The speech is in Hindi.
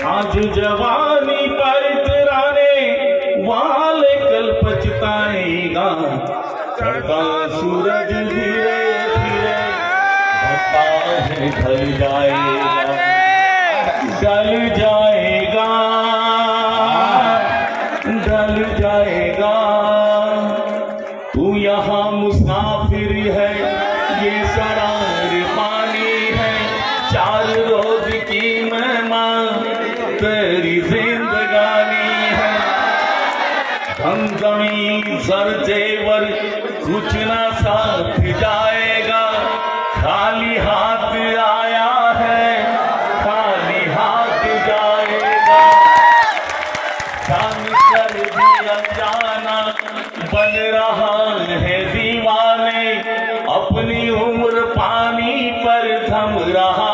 आज जवानी पर इतराने वाले कल पछताएगा। चढ़ता सूरज धीरे धीरे है ढल जाएगा ढल जाएगा ढल जाएगा। तू यहाँ मुसाफिर है, ये सरार पानी है, चार रोज की मेहमान तेरी जिंदगानी है। धन ज़मीन सर जेवर कुछ ना साथ जाएगा। खाली हाथ आया है, खाली हाथ जाएगा। जान कर भी अनजाना बन रहा है दीवाने। अपनी उम्र पानी पर थम रहा